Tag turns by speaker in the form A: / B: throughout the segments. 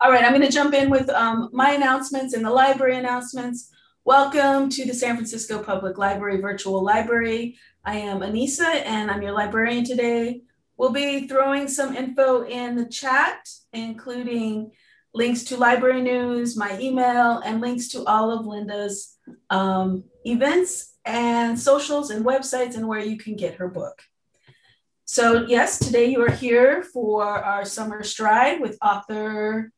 A: All right, I'm going to jump in with um, my announcements and the library announcements. Welcome to the San Francisco Public Library Virtual Library. I am Anissa and I'm your librarian today. We'll be throwing some info in the chat, including links to library news, my email, and links to all of Linda's um, events and socials and websites and where you can get her book. So yes, today you are here for our summer stride with author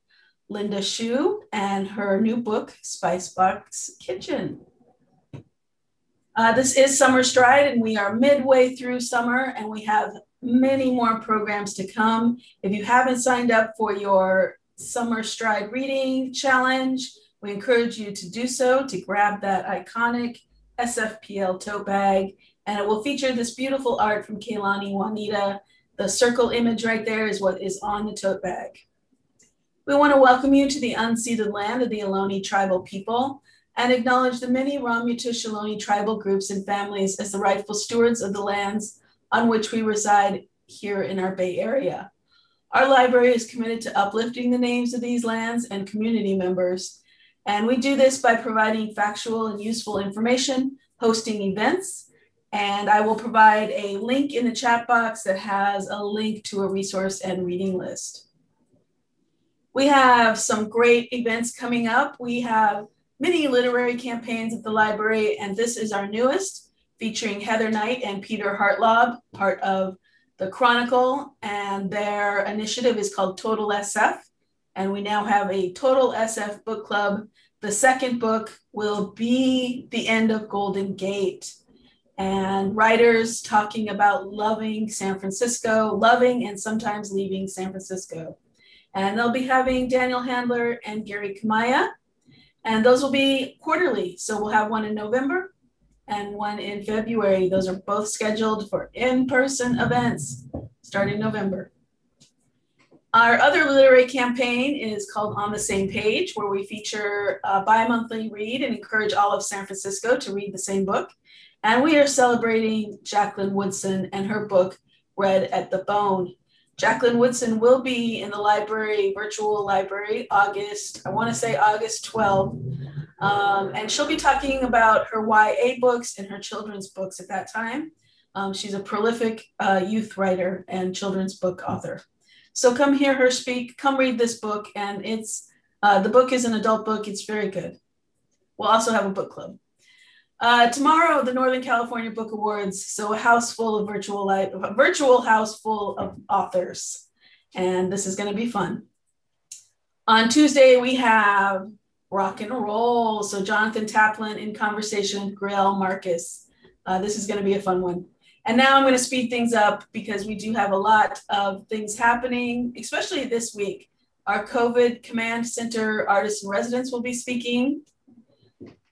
A: Linda Shiue and her new book, Spicebox Kitchen. Uh, this is Summer Stride, and we are midway through summer, and we have many more programs to come. If you haven't signed up for your Summer Stride Reading Challenge, we encourage you to do so to grab that iconic SFPL tote bag and it will feature this beautiful art from Kehlani Juanita. The circle image right there is what is on the tote bag. We want to welcome you to the unceded land of the Ohlone tribal people and acknowledge the many Ramaytush Ohlone tribal groups and families as the rightful stewards of the lands on which we reside here in our Bay Area. Our library is committed to uplifting the names of these lands and community members. And we do this by providing factual and useful information, hosting events, and I will provide a link in the chat box that has a link to a resource and reading list. We have some great events coming up. We have many literary campaigns at the library, and this is our newest, featuring Heather Knight and Peter Hartlaub, part of the Chronicle, and their initiative is called Total SF. And we now have a Total SF book club. The second book will be The End of Golden Gate and writers talking about loving San Francisco, loving and sometimes leaving San Francisco. And they'll be having Daniel Handler and Gary Kamiya. And those will be quarterly. So we'll have one in November and one in February. Those are both scheduled for in person events starting November. Our other literary campaign is called On the Same Page, where we feature a bi monthly read and encourage all of San Francisco to read the same book. And we are celebrating Jacqueline Woodson and her book, Red at the Bone. Jacqueline Woodson will be in the library, virtual library, August, I want to say August 12. Um, and she'll be talking about her YA books and her children's books at that time. Um, she's a prolific uh, youth writer and children's book author. So come hear her speak, come read this book. And it's, uh, the book is an adult book, it's very good. We'll also have a book club. Uh, tomorrow, the Northern California Book Awards. So a house full of virtual life, a virtual house full of authors, and this is going to be fun. On Tuesday, we have rock and roll. So Jonathan Taplin in conversation with Greil Marcus. Uh, this is going to be a fun one. And now I'm going to speed things up because we do have a lot of things happening, especially this week. Our COVID Command Center artists and residents will be speaking.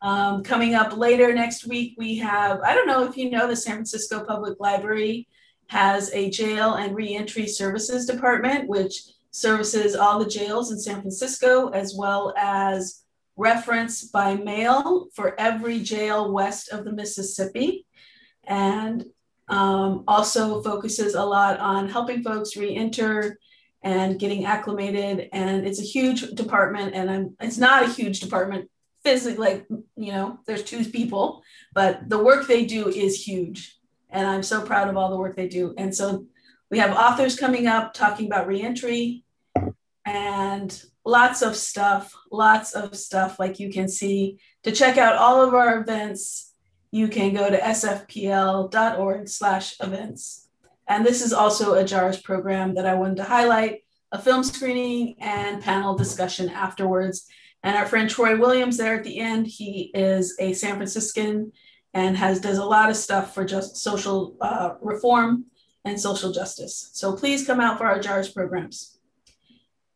A: Um, coming up later next week, we have, I don't know if you know, the San Francisco Public Library has a jail and reentry services department, which services all the jails in San Francisco, as well as reference by mail for every jail west of the Mississippi. And um, also focuses a lot on helping folks re-enter and getting acclimated. And it's a huge department, and I'm, it's not a huge department physically like you know there's two people but the work they do is huge. And i'm so proud of all the work they do. And so we have authors coming up talking about reentry and lots of stuff lots of stuff like you can see. To check out all of our events you can go to sfpl.org slash events. And this is also a jars program that i wanted to highlight a film screening and panel discussion afterwards and our friend Troy Williams there at the end, he is a San Franciscan and has does a lot of stuff for just social uh, reform and social justice. So please come out for our JARS programs.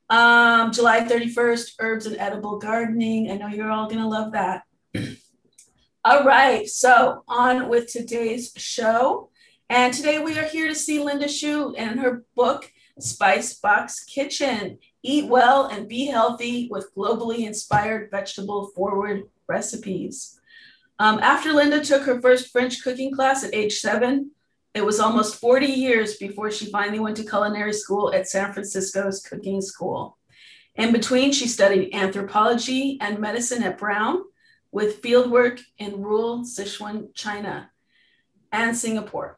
A: Um, July 31st, herbs and edible gardening. I know you're all gonna love that. all right, so on with today's show. And today we are here to see Linda Shiue and her book, Spicebox Kitchen. Eat well and be healthy with globally inspired vegetable forward recipes. Um, after Linda took her first French cooking class at age seven, it was almost 40 years before she finally went to culinary school at San Francisco's cooking school. In between, she studied anthropology and medicine at Brown with fieldwork in rural Sichuan, China and Singapore.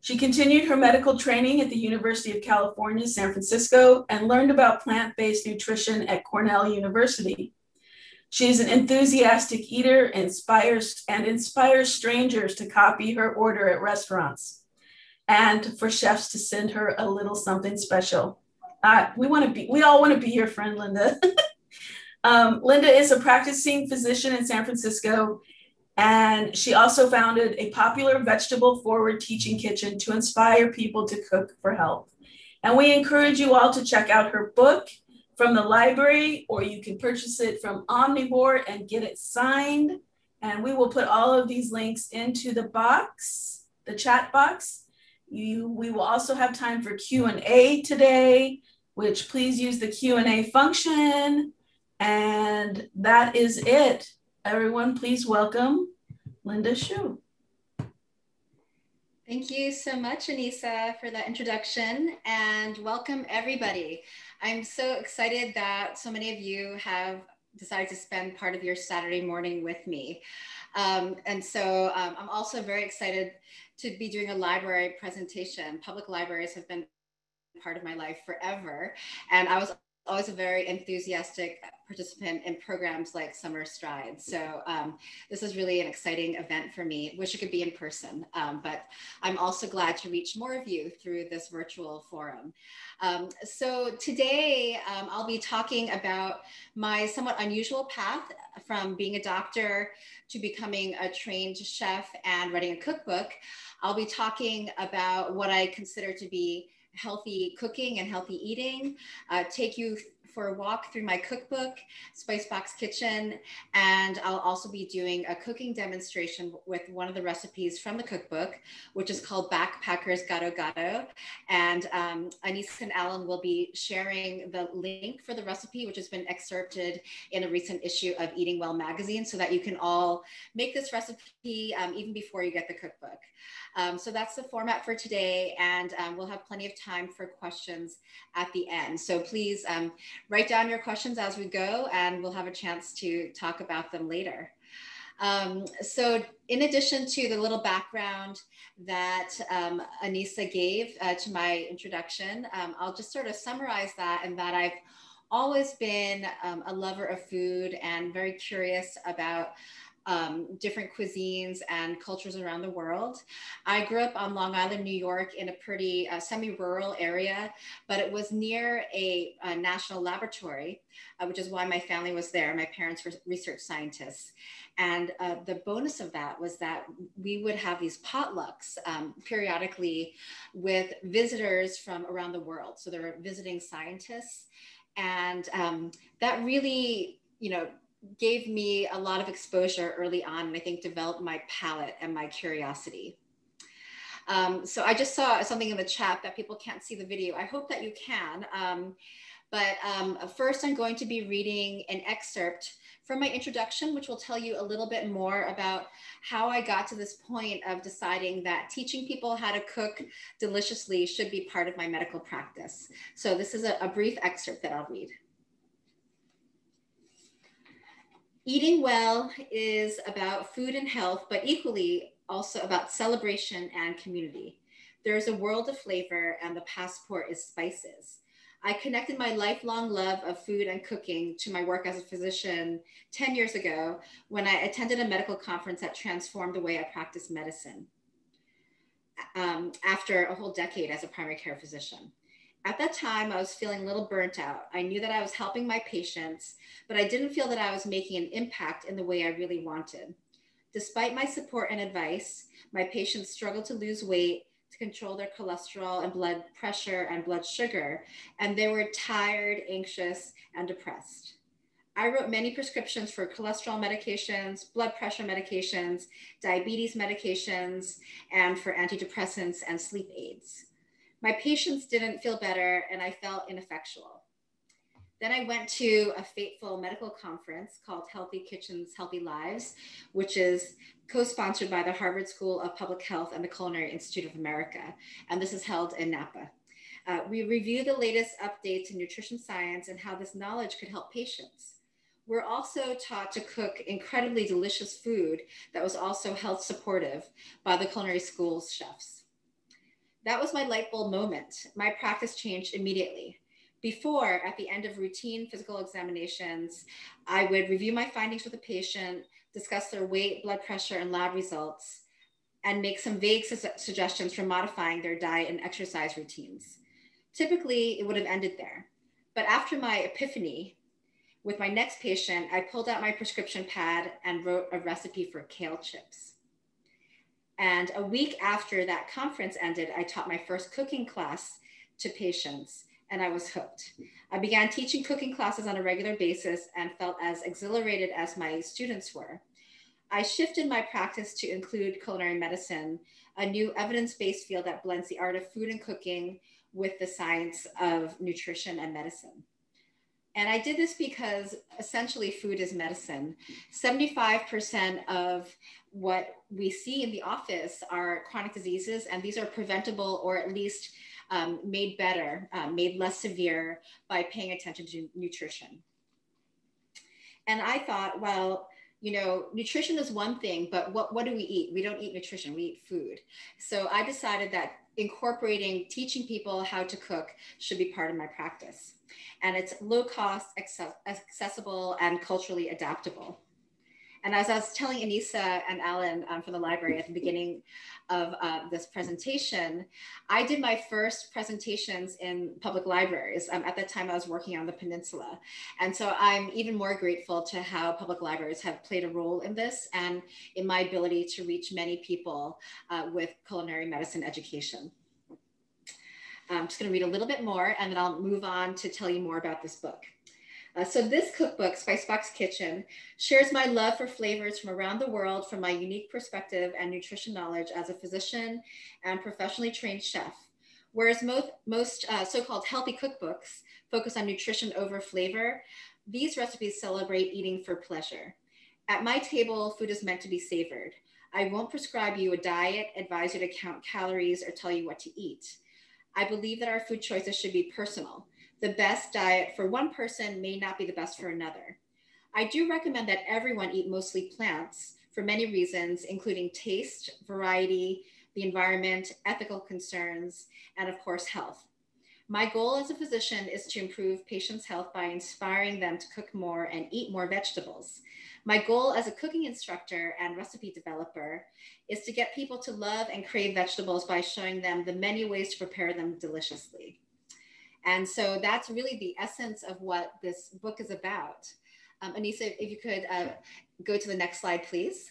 A: She continued her medical training at the University of California, San Francisco, and learned about plant based nutrition at Cornell University. She is an enthusiastic eater inspires, and inspires strangers to copy her order at restaurants and for chefs to send her a little something special. Uh, we want to be, we all want to be your friend, Linda. um, Linda is a practicing physician in San Francisco, and she also founded a popular vegetable forward teaching kitchen to inspire people to cook for health. And we encourage you all to check out her book from the library, or you can purchase it from Omnivore and get it signed. And we will put all of these links into the box, the chat box. You, we will also have time for Q&A today, which please use the Q&A function. And that is it. Everyone, please welcome Linda Shiue.
B: Thank you so much, Anissa, for that introduction and welcome everybody. I'm so excited that so many of you have decided to spend part of your Saturday morning with me. Um, and so um, I'm also very excited to be doing a library presentation. Public libraries have been part of my life forever. And I was always a very enthusiastic participant in programs like Summer Stride. So um, this is really an exciting event for me. Wish it could be in person, um, but I'm also glad to reach more of you through this virtual forum. Um, so today um, I'll be talking about my somewhat unusual path from being a doctor to becoming a trained chef and writing a cookbook. I'll be talking about what I consider to be healthy cooking and healthy eating, uh, take you for a walk through my cookbook, Spicebox Kitchen, and I'll also be doing a cooking demonstration with one of the recipes from the cookbook, which is called Backpackers Gado Gado. And um, and Alan will be sharing the link for the recipe, which has been excerpted in a recent issue of Eating Well magazine, so that you can all make this recipe um, even before you get the cookbook. Um, so that's the format for today, and um, we'll have plenty of time for questions at the end. So please um, write down your questions as we go, and we'll have a chance to talk about them later. Um, so in addition to the little background that um, Anissa gave uh, to my introduction, um, I'll just sort of summarize that and that I've always been a lover of food and very curious about um, different cuisines and cultures around the world. I grew up on Long Island, New York, in a pretty uh, semi rural area, but it was near a, a national laboratory, uh, which is why my family was there. My parents were research scientists. And uh, the bonus of that was that we would have these potlucks um, periodically with visitors from around the world. So there were visiting scientists. And um, that really, you know, gave me a lot of exposure early on and I think developed my palate and my curiosity. Um, so I just saw something in the chat that people can't see the video. I hope that you can. Um, but um, first I'm going to be reading an excerpt from my introduction, which will tell you a little bit more about how I got to this point of deciding that teaching people how to cook deliciously should be part of my medical practice. So this is a, a brief excerpt that I'll read. Eating well is about food and health, but equally also about celebration and community. There is a world of flavor, and the passport is spices. I connected my lifelong love of food and cooking to my work as a physician 10 years ago when I attended a medical conference that transformed the way I practice medicine um, after a whole decade as a primary care physician. At that time, I was feeling a little burnt out. I knew that I was helping my patients, but I didn't feel that I was making an impact in the way I really wanted. Despite my support and advice, my patients struggled to lose weight, to control their cholesterol and blood pressure and blood sugar, and they were tired, anxious, and depressed. I wrote many prescriptions for cholesterol medications, blood pressure medications, diabetes medications, and for antidepressants and sleep aids. My patients didn't feel better and I felt ineffectual. Then I went to a fateful medical conference called Healthy Kitchens, Healthy Lives, which is co sponsored by the Harvard School of Public Health and the Culinary Institute of America. And this is held in Napa. Uh, we review the latest updates in nutrition science and how this knowledge could help patients. We're also taught to cook incredibly delicious food that was also health supportive by the culinary school's chefs. That was my light bulb moment. My practice changed immediately. Before, at the end of routine physical examinations, I would review my findings with the patient, discuss their weight, blood pressure, and lab results, and make some vague su suggestions for modifying their diet and exercise routines. Typically, it would have ended there. But after my epiphany, with my next patient, I pulled out my prescription pad and wrote a recipe for kale chips. And a week after that conference ended, I taught my first cooking class to patients and I was hooked. I began teaching cooking classes on a regular basis and felt as exhilarated as my students were. I shifted my practice to include culinary medicine, a new evidence based field that blends the art of food and cooking with the science of nutrition and medicine. And I did this because essentially food is medicine. 75% of what we see in the office are chronic diseases, and these are preventable or at least um, made better, um, made less severe by paying attention to nutrition. And I thought, well, you know, nutrition is one thing, but what, what do we eat? We don't eat nutrition, we eat food. So I decided that incorporating teaching people how to cook should be part of my practice. And it's low cost, accessible, and culturally adaptable. And as I was telling Anissa and Alan um, from the library at the beginning of uh, this presentation, I did my first presentations in public libraries. Um, at that time, I was working on the peninsula. And so I'm even more grateful to how public libraries have played a role in this and in my ability to reach many people uh, with culinary medicine education. I'm just gonna read a little bit more and then I'll move on to tell you more about this book. Uh, so this cookbook, Spicebox Kitchen, shares my love for flavors from around the world from my unique perspective and nutrition knowledge as a physician and professionally trained chef. Whereas most, most uh, so-called healthy cookbooks focus on nutrition over flavor, these recipes celebrate eating for pleasure. At my table, food is meant to be savored. I won't prescribe you a diet, advise you to count calories, or tell you what to eat. I believe that our food choices should be personal the best diet for one person may not be the best for another. I do recommend that everyone eat mostly plants for many reasons, including taste, variety, the environment, ethical concerns, and of course, health. My goal as a physician is to improve patients' health by inspiring them to cook more and eat more vegetables. My goal as a cooking instructor and recipe developer is to get people to love and crave vegetables by showing them the many ways to prepare them deliciously. And so that's really the essence of what this book is about. Um, Anissa, if you could uh, go to the next slide, please.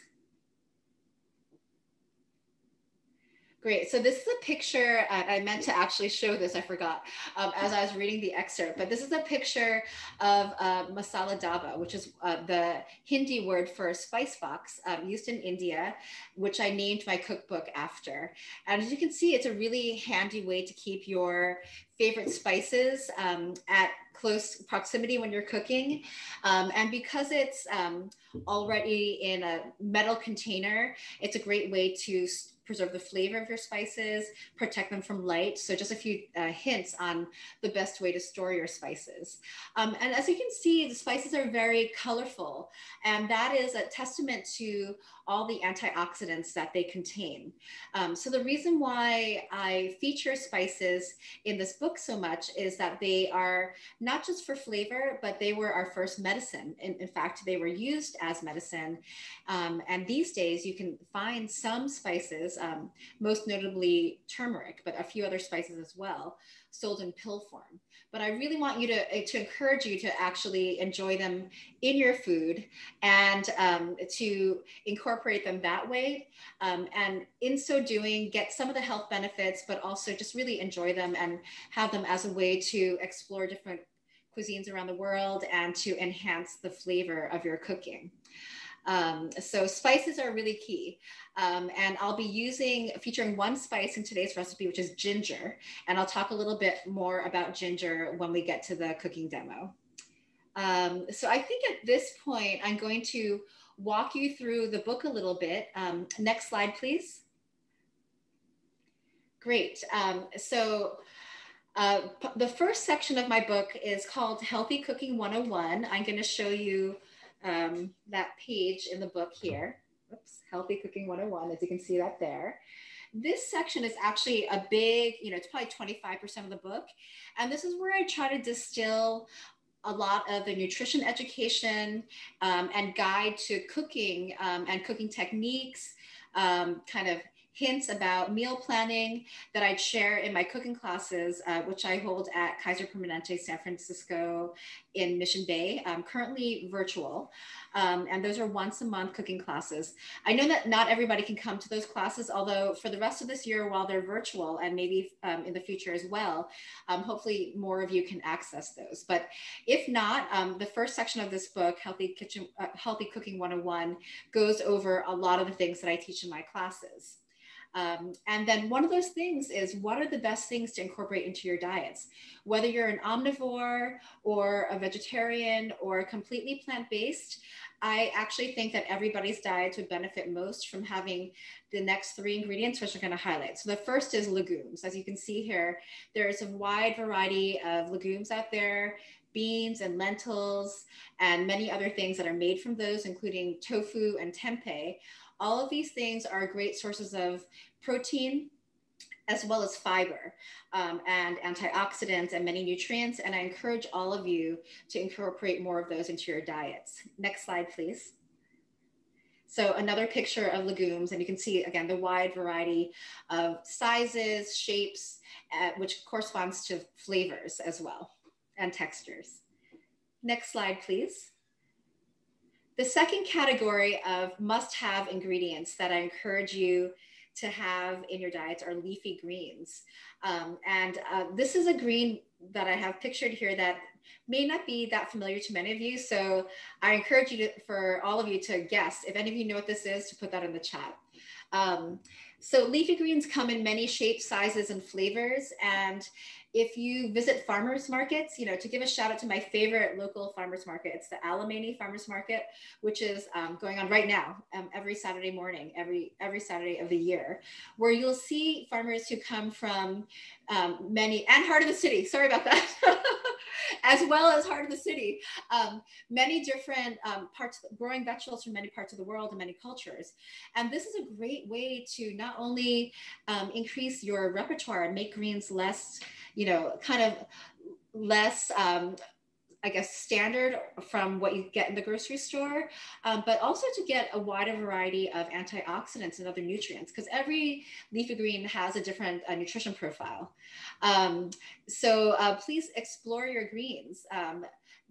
B: Great. So this is a picture. I meant to actually show this. I forgot um, as I was reading the excerpt. But this is a picture of uh, masala dabba, which is uh, the Hindi word for spice box um, used in India, which I named my cookbook after. And as you can see, it's a really handy way to keep your favorite spices um, at close proximity when you're cooking. Um, and because it's um, already in a metal container, it's a great way to preserve the flavor of your spices, protect them from light. So just a few uh, hints on the best way to store your spices. Um, and as you can see, the spices are very colorful. And that is a testament to all the antioxidants that they contain. Um, so the reason why I feature spices in this book so much is that they are not just for flavor, but they were our first medicine. In, in fact, they were used as medicine. Um, and these days you can find some spices, um, most notably turmeric, but a few other spices as well, sold in pill form but I really want you to, eh, to encourage you to actually enjoy them in your food and um, to incorporate them that way. Um, and in so doing, get some of the health benefits, but also just really enjoy them and have them as a way to explore different cuisines around the world and to enhance the flavor of your cooking. Um, so spices are really key. Um, and I'll be using, featuring one spice in today's recipe, which is ginger. And I'll talk a little bit more about ginger when we get to the cooking demo. Um, so I think at this point, I'm going to walk you through the book a little bit. Um, next slide, please. Great. Um, so Uh, the first section of my book is called Healthy Cooking 101. I'm going to show you um, that page in the book here. Oops, Healthy Cooking 101, as you can see that there. This section is actually a big, you know, it's probably 25% of the book. And this is where I try to distill a lot of the nutrition education um, and guide to cooking um, and cooking techniques, um, kind of hints about meal planning that I'd share in my cooking classes, uh, which I hold at Kaiser Permanente San Francisco in Mission Bay, um, currently virtual. Um, and those are once a month cooking classes. I know that not everybody can come to those classes, although for the rest of this year, while they're virtual and maybe um, in the future as well, um, hopefully more of you can access those. But if not, um, the first section of this book, Healthy Kitchen, uh, Healthy Cooking 101, goes over a lot of the things that I teach in my classes. Um, and then one of those things is what are the best things to incorporate into your diets? Whether you're an omnivore or a vegetarian or completely plant based, I actually think that everybody's diets would benefit most from having the next three ingredients, which I'm going to highlight. So the first is legumes. As you can see here, there's a wide variety of legumes out there beans and lentils and many other things that are made from those, including tofu and tempeh. All of these things are great sources of protein as well as fiber um, and antioxidants and many nutrients. And I encourage all of you to incorporate more of those into your diets. Next slide, please. So another picture of legumes, and you can see again the wide variety of sizes, shapes, uh, which corresponds to flavors as well and textures. Next slide, please. The second category of must-have ingredients that I encourage you to have in your diets are leafy greens. Um, and uh, this is a green that I have pictured here that may not be that familiar to many of you. So I encourage you to, for all of you to guess, if any of you know what this is, to put that in the chat. Um, so leafy greens come in many shapes, sizes, and flavors. And if you visit farmers markets, you know, to give a shout out to my favorite local farmers market, it's the Alemany Farmers Market, which is um, going on right now, um, every Saturday morning, every every Saturday of the year, where you'll see farmers who come from um, many and heart of the city. Sorry about that. as well as heart of the city, um, many different um, parts, growing vegetables from many parts of the world and many cultures. And this is a great way to not only um, increase your repertoire and make greens less, you know, kind of less um, I guess, standard from what you get in the grocery store, um, but also to get a wider variety of antioxidants and other nutrients, because every leafy green has a different uh, nutrition profile. Um, so uh, please explore your greens. Um,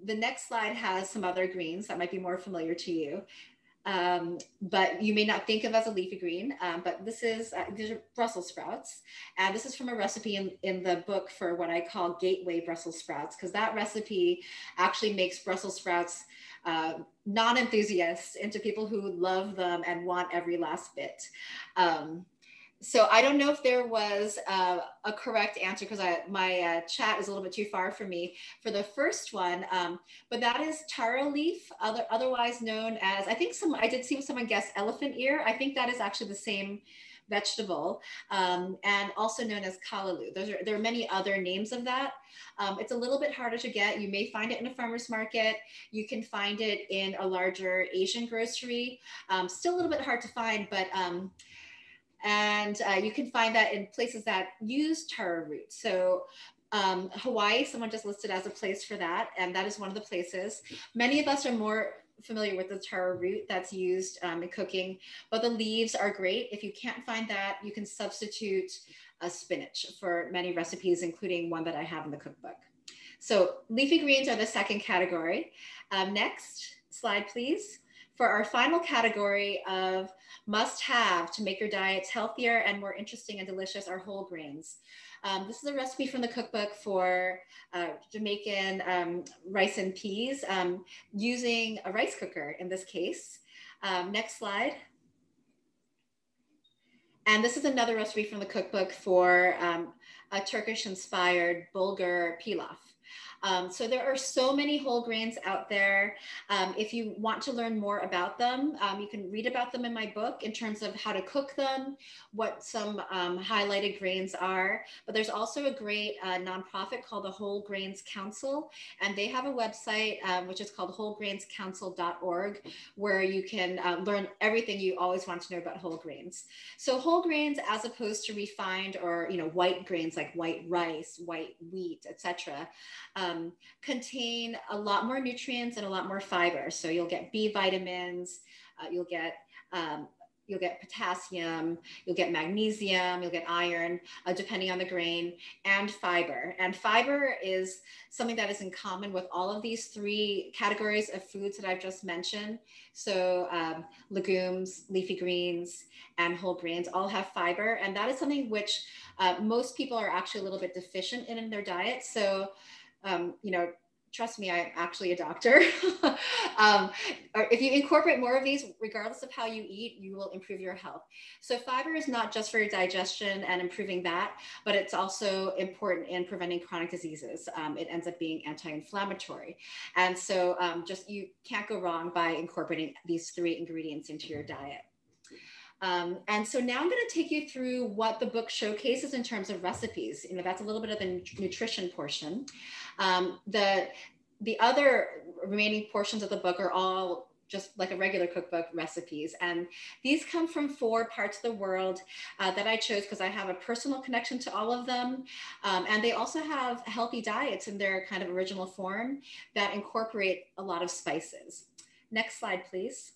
B: the next slide has some other greens that might be more familiar to you um, but you may not think of as a leafy green. Um, but this is uh, these are Brussels sprouts, and this is from a recipe in, in the book for what I call gateway Brussels sprouts, because that recipe actually makes Brussels sprouts uh, non-enthusiasts into people who love them and want every last bit. Um, so I don't know if there was uh, a correct answer because my uh, chat is a little bit too far for me for the first one, um, but that is taro leaf, other, otherwise known as, I think some, I did see someone guess elephant ear. I think that is actually the same vegetable um, and also known as callaloo. Those are, there are many other names of that. Um, it's a little bit harder to get. You may find it in a farmer's market. You can find it in a larger Asian grocery. Um, still a little bit hard to find, but um, and uh, you can find that in places that use taro root. So um, Hawaii, someone just listed as a place for that, and that is one of the places. Many of us are more familiar with the taro root that's used um, in cooking, but the leaves are great. If you can't find that, you can substitute a spinach for many recipes, including one that I have in the cookbook. So leafy greens are the second category. Um, next slide, please for our final category of must have to make your diets healthier and more interesting and delicious are whole grains. Um, this is a recipe from the cookbook for uh, Jamaican um, rice and peas um, using a rice cooker in this case. Um, next slide. And this is another recipe from the cookbook for um, a Turkish inspired bulgur pilaf. Um, so there are so many whole grains out there. Um, if you want to learn more about them, um, you can read about them in my book in terms of how to cook them, what some um, highlighted grains are. But there's also a great uh, nonprofit called the Whole Grains Council, and they have a website um, which is called wholegrainscouncil.org, where you can uh, learn everything you always want to know about whole grains. So whole grains, as opposed to refined or you know white grains like white rice, white wheat, etc um, contain a lot more nutrients and a lot more fiber. So you'll get B vitamins, uh, you'll get um, you'll get potassium, you'll get magnesium, you'll get iron, uh, depending on the grain, and fiber. And fiber is something that is in common with all of these three categories of foods that I've just mentioned. So um, legumes, leafy greens, and whole grains all have fiber. And that is something which uh, most people are actually a little bit deficient in, in their diet. So um, you know, trust me, I'm actually a doctor. um, if you incorporate more of these, regardless of how you eat, you will improve your health. So fiber is not just for your digestion and improving that, but it's also important in preventing chronic diseases. Um, it ends up being anti-inflammatory. And so um, just you can't go wrong by incorporating these three ingredients into your diet. Um, and so now I'm going to take you through what the book showcases in terms of recipes. You know, that's a little bit of the nutrition portion. Um, the the other remaining portions of the book are all just like a regular cookbook recipes. And these come from four parts of the world uh, that I chose because I have a personal connection to all of them. Um, and they also have healthy diets in their kind of original form that incorporate a lot of spices. Next slide, please.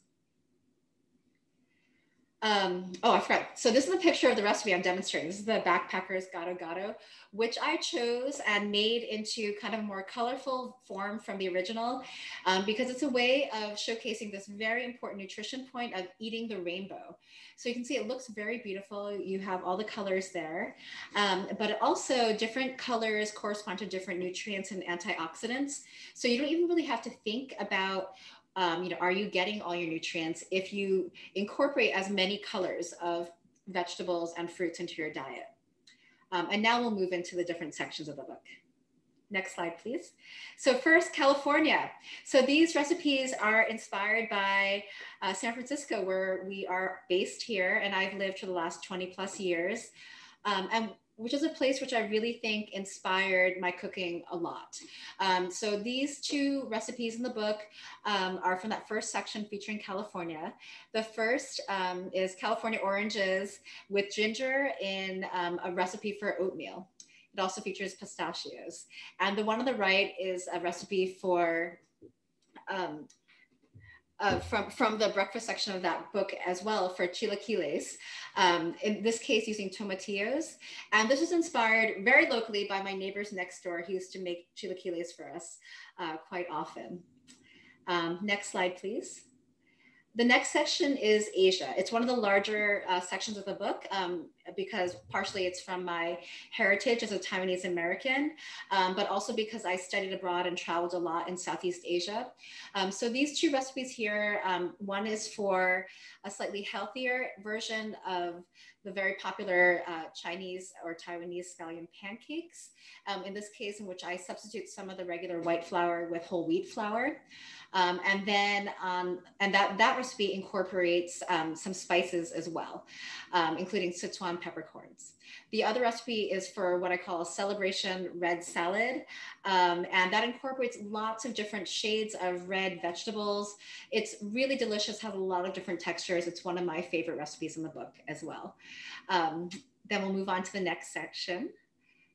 B: Um, oh, I forgot. So this is a picture of the recipe I'm demonstrating. This is the Backpackers Gado Gado, which I chose and made into kind of more colorful form from the original um, because it's a way of showcasing this very important nutrition point of eating the rainbow. So you can see it looks very beautiful. You have all the colors there, um, but also different colors correspond to different nutrients and antioxidants. So you don't even really have to think about um, you know, are you getting all your nutrients if you incorporate as many colors of vegetables and fruits into your diet? Um, and now we'll move into the different sections of the book. Next slide, please. So first, California. So these recipes are inspired by uh, San Francisco, where we are based here, and I've lived for the last 20 plus years. Um, and which is a place which I really think inspired my cooking a lot. Um, so these two recipes in the book um, are from that first section featuring California. The first um, is California oranges with ginger in um, a recipe for oatmeal. It also features pistachios. And the one on the right is a recipe for um, uh, from, from the breakfast section of that book as well for chilaquiles, um, in this case using tomatillos. And this was inspired very locally by my neighbors next door who used to make chilaquiles for us uh, quite often. Um, next slide, please. The next section is Asia. It's one of the larger uh, sections of the book um, because partially it's from my heritage as a Taiwanese American, um, but also because I studied abroad and traveled a lot in Southeast Asia. Um, so these two recipes here, um, one is for a slightly healthier version of the very popular uh, Chinese or Taiwanese scallion pancakes. Um, in this case, in which I substitute some of the regular white flour with whole wheat flour. Um, and then, um, and that, that recipe incorporates um, some spices as well, including Sichuan peppercorns. The other recipe is for what I call celebration red salad. Um, and that incorporates lots of different shades of red vegetables. It's really delicious, has a lot of different textures. It's one of my favorite recipes in the book as well. Um, then we'll move on to the next section.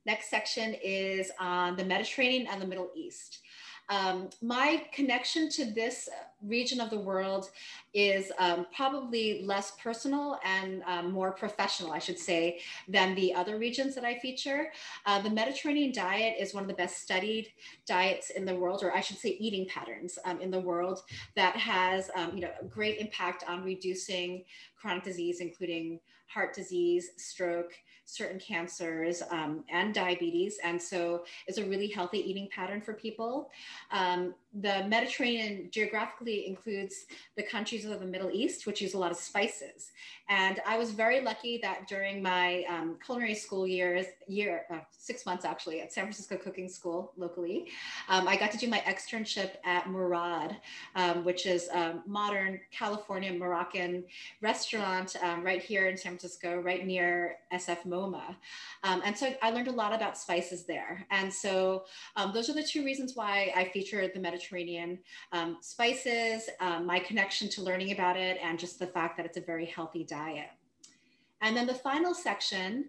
B: Next section is on the Mediterranean and the Middle East. Um, my connection to this region of the world is um, probably less personal and um, more professional, I should say, than the other regions that I feature. Uh, the Mediterranean diet is one of the best studied diets in the world, or I should say eating patterns um, in the world that has um, you know, a great impact on reducing chronic disease, including heart disease, stroke, certain cancers um, and diabetes. And so it's a really healthy eating pattern for people. Um, the Mediterranean geographically includes the countries of the Middle East, which use a lot of spices. And I was very lucky that during my um, culinary school years, year, uh, six months actually, at San Francisco Cooking School locally, um, I got to do my externship at Mourad, um, which is a modern California Moroccan restaurant um, right here in San Francisco, right near SF MoMA. Um, and so I learned a lot about spices there. And so um, those are the two reasons why I featured the Mediterranean Mediterranean um, spices, um, my connection to learning about it, and just the fact that it's a very healthy diet. And then the final section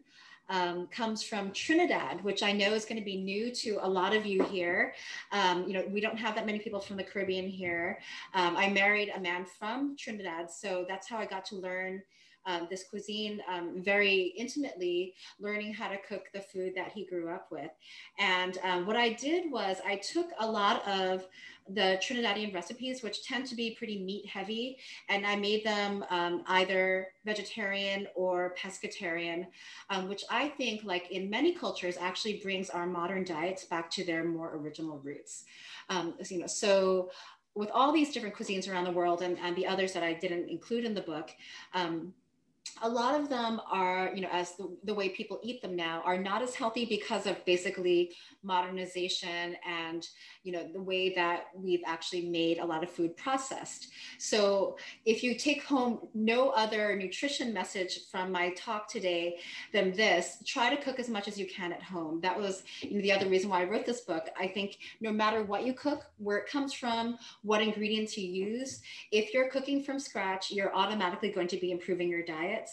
B: um, comes from Trinidad, which I know is going to be new to a lot of you here. Um, you know, we don't have that many people from the Caribbean here. Um, I married a man from Trinidad, so that's how I got to learn um, this cuisine um, very intimately, learning how to cook the food that he grew up with. And um, what I did was I took a lot of the Trinidadian recipes, which tend to be pretty meat heavy, and I made them um, either vegetarian or pescatarian, um, which I think, like in many cultures, actually brings our modern diets back to their more original roots. Um, you know, so with all these different cuisines around the world and, and the others that I didn't include in the book, um, a lot of them are, you know, as the, the way people eat them now, are not as healthy because of basically modernization and, you know, the way that we've actually made a lot of food processed. So if you take home no other nutrition message from my talk today than this, try to cook as much as you can at home. That was you know, the other reason why I wrote this book. I think no matter what you cook, where it comes from, what ingredients you use, if you're cooking from scratch, you're automatically going to be improving your diet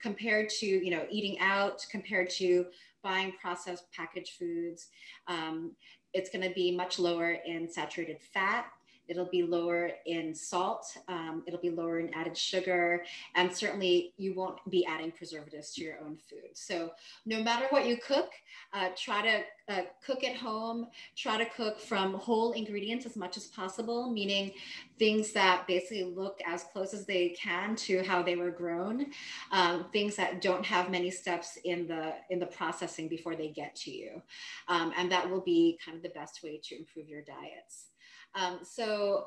B: compared to you know eating out compared to buying processed packaged foods. Um, it's going to be much lower in saturated fat It'll be lower in salt. Um, it'll be lower in added sugar. And certainly you won't be adding preservatives to your own food. So no matter what you cook, uh, try to uh, cook at home, try to cook from whole ingredients as much as possible, meaning things that basically look as close as they can to how they were grown, um, things that don't have many steps in the in the processing before they get to you. Um, and that will be kind of the best way to improve your diets. Um, so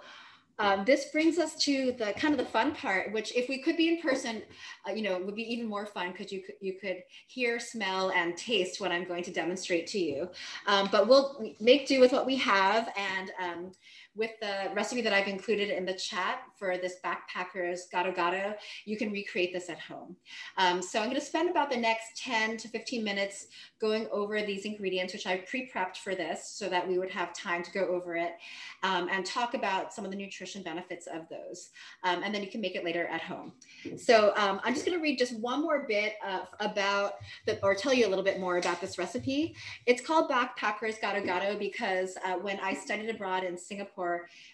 B: um, this brings us to the kind of the fun part, which if we could be in person, uh, you know, would be even more fun because you could, you could hear, smell, and taste what I'm going to demonstrate to you. Um, but we'll make do with what we have. And um, with the recipe that I've included in the chat for this backpackers gado gado, you can recreate this at home. Um, so I'm gonna spend about the next 10 to 15 minutes going over these ingredients, which I pre-prepped for this so that we would have time to go over it um, and talk about some of the nutrition benefits of those. Um, and then you can make it later at home. So um, I'm just gonna read just one more bit of, about, the, or tell you a little bit more about this recipe. It's called Backpackers Gado Gado because uh, when I studied abroad in Singapore,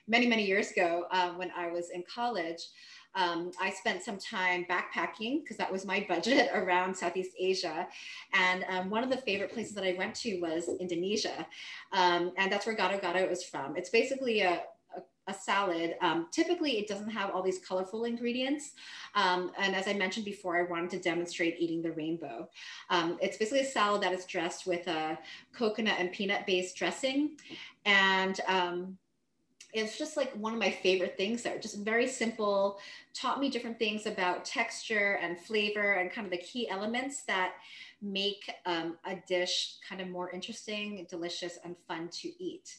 B: many, many years ago uh, when I was in college. Um, I spent some time backpacking because that was my budget around Southeast Asia. And um, one of the favorite places that I went to was Indonesia. Um, and that's where gado gado is from. It's basically a, a salad. Um, typically, it doesn't have all these colorful ingredients. Um, and as I mentioned before, I wanted to demonstrate eating the rainbow. Um, it's basically a salad that is dressed with a coconut and peanut based dressing. And um, it's just like one of my favorite things there. Just very simple taught me different things about texture and flavor and kind of the key elements that make um, a dish kind of more interesting delicious and fun to eat.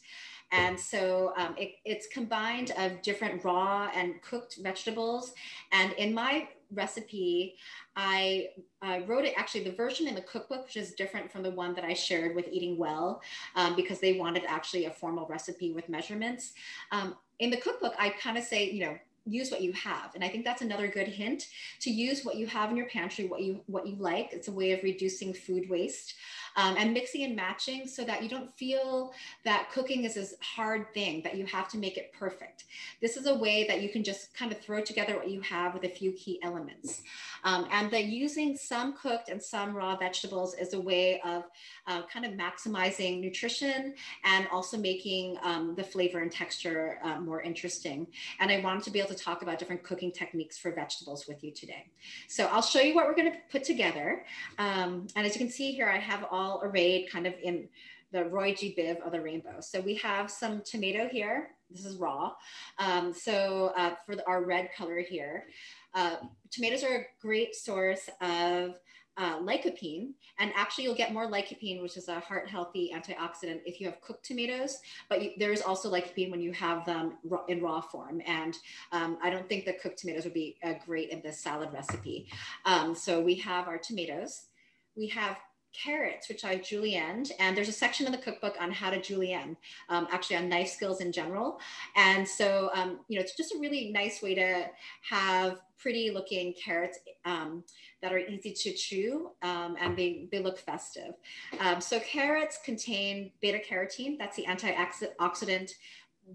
B: And so um, it, it's combined of different raw and cooked vegetables. And in my recipe, I uh, wrote it actually the version in the cookbook, which is different from the one that I shared with Eating Well, um, because they wanted actually a formal recipe with measurements. Um, in the cookbook, I kind of say, you know, use what you have. And i think that's another good hint to use what you have in your pantry what you what you like. It's a way of reducing food waste um, and mixing and matching so that you don't feel that cooking is this hard thing that you have to make it perfect. This is a way that you can just kind of throw together what you have with a few key elements. Um, and that using some cooked and some raw vegetables is a way of uh, kind of maximizing nutrition and also making um, the flavor and texture uh, more interesting. And I wanted to be able to talk about different cooking techniques for vegetables with you today. So I'll show you what we're going to put together. Um, and as you can see here, I have all all arrayed kind of in the Roy G. Biv of the rainbow. So we have some tomato here, this is raw. Um, so uh, for the, our red color here, uh, tomatoes are a great source of uh, lycopene. And actually, you'll get more lycopene, which is a heart healthy antioxidant, if you have cooked tomatoes. But you, there is also lycopene when you have them raw, in raw form. And um, I don't think the cooked tomatoes would be uh, great in this salad recipe. Um, so we have our tomatoes. We have carrots, which I julienned. And there's a section in the cookbook on how to julienne, um, actually on knife skills in general. And so, um, you know, it's just a really nice way to have pretty looking carrots um, that are easy to chew um, and they, they look festive. Um, so carrots contain beta carotene, that's the antioxidant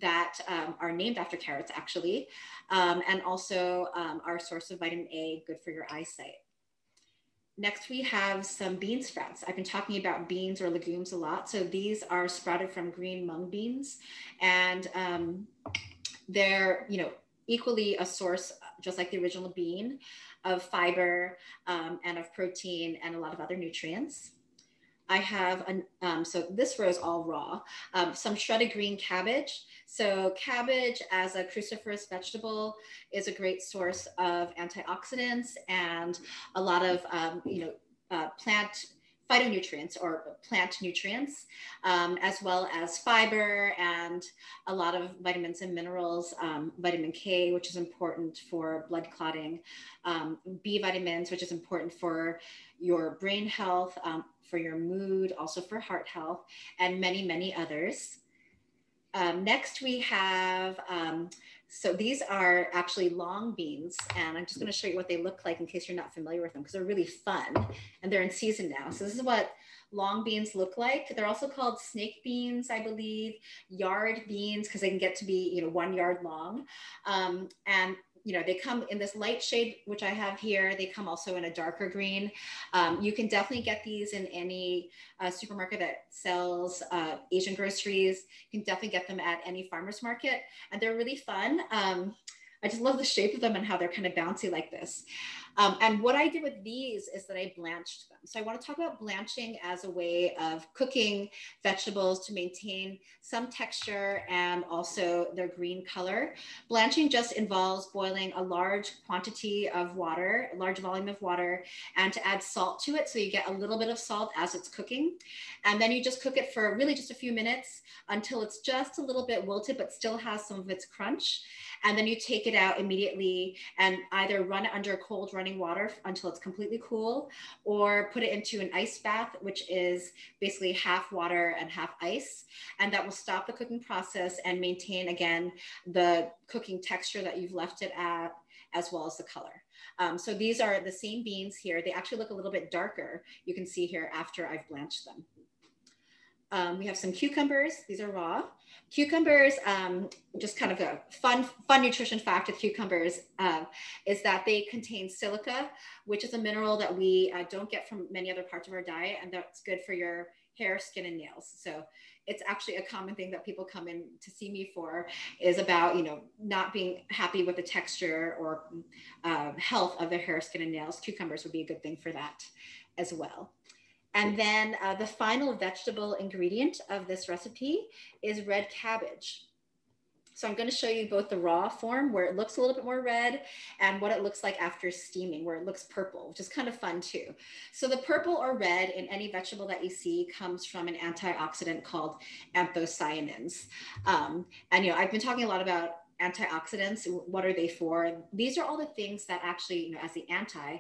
B: that um, are named after carrots actually, and also our source of vitamin A, good for your eyesight. Next, we have some bean sprouts. I've been talking about beans or legumes a lot. So these are sprouted from green mung beans and um, they're, you know, equally a source, just like the original bean, of fiber um, and of protein and a lot of other nutrients. I have, an, um, so this row is all raw, um, some shredded green cabbage. So cabbage as a cruciferous vegetable is a great source of antioxidants and a lot of, um, you know, uh, plant phytonutrients or plant nutrients, um, as well as fiber and a lot of vitamins and minerals, um, vitamin K, which is important for blood clotting, um, B vitamins, which is important for your brain health, um, for your mood, also for heart health, and many, many others. Um, next, we have, um, so these are actually long beans, and I'm just gonna show you what they look like in case you're not familiar with them, because they're really fun, and they're in season now. So this is what long beans look like. They're also called snake beans, I believe, yard beans, because they can get to be, you know, one yard long. Um, and you know, they come in this light shade, which I have here. They come also in a darker green. Um, you can definitely get these in any uh, supermarket that sells uh, Asian groceries. You can definitely get them at any farmer's market. And they're really fun. Um, I just love the shape of them and how they're kind of bouncy like this. Um, and what I did with these is that I blanched them. So I want to talk about blanching as a way of cooking vegetables to maintain some texture and also their green color. Blanching just involves boiling a large quantity of water, a large volume of water, and to add salt to it. So you get a little bit of salt as it's cooking. And then you just cook it for really just a few minutes until it's just a little bit wilted, but still has some of its crunch. And then you take it out immediately and either run it under a cold running water until it's completely cool, or put it into an ice bath, which is basically half water and half ice. And that will stop the cooking process and maintain again the cooking texture that you've left it at, as well as the color. Um, so these are the same beans here. They actually look a little bit darker. You can see here after I've blanched them. Um, we have some cucumbers. These are raw. Cucumbers, um, just kind of a fun, fun nutrition fact with cucumbers uh, is that they contain silica, which is a mineral that we uh, don't get from many other parts of our diet, and that's good for your hair, skin, and nails. So it's actually a common thing that people come in to see me for is about you know not being happy with the texture or um, health of their hair, skin, and nails. Cucumbers would be a good thing for that as well. And then uh, the final vegetable ingredient of this recipe is red cabbage. So I'm going to show you both the raw form where it looks a little bit more red and what it looks like after steaming where it looks purple, which is kind of fun too. So the purple or red in any vegetable that you see comes from an antioxidant called anthocyanins. Um, and, you know, I've been talking a lot about antioxidants. What are they for? These are all the things that actually, you know, as the anti,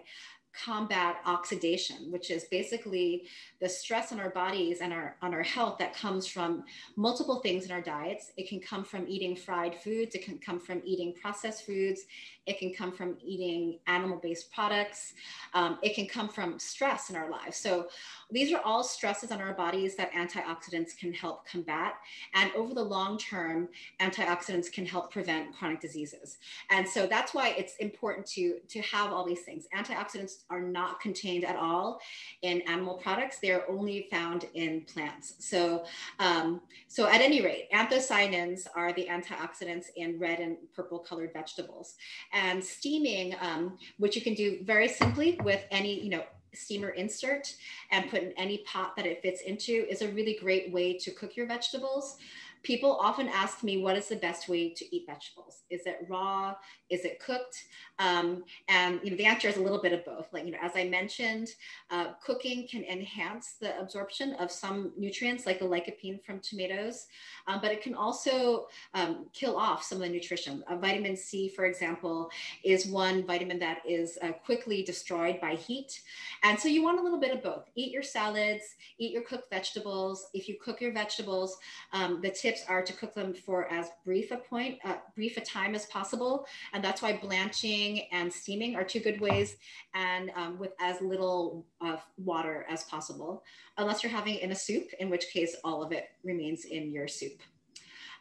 B: combat oxidation, which is basically the stress on our bodies and our on our health that comes from multiple things in our diets. It can come from eating fried foods, it can come from eating processed foods, it can come from eating animal-based products, um, it can come from stress in our lives. So these are all stresses on our bodies that antioxidants can help combat. And over the long term, antioxidants can help prevent chronic diseases. And so that's why it's important to, to have all these things. Antioxidants are not contained at all in animal products. They're only found in plants. So, um, so at any rate, anthocyanins are the antioxidants in red and purple colored vegetables. And steaming, um, which you can do very simply with any, you know, steamer insert and put in any pot that it fits into is a really great way to cook your vegetables. People often ask me, what is the best way to eat vegetables? Is it raw? Is it cooked? Um, and you know, the answer is a little bit of both. Like, you know, as I mentioned, uh, cooking can enhance the absorption of some nutrients like the lycopene from tomatoes, um, but it can also um, kill off some of the nutrition. Uh, vitamin C, for example, is one vitamin that is uh, quickly destroyed by heat. And so you want a little bit of both. Eat your salads, eat your cooked vegetables. If you cook your vegetables, um, the tips are to cook them for as brief a point, uh, brief a time as possible. And that's why blanching and steaming are two good ways and um, with as little uh, water as possible, unless you're having it in a soup, in which case all of it remains in your soup.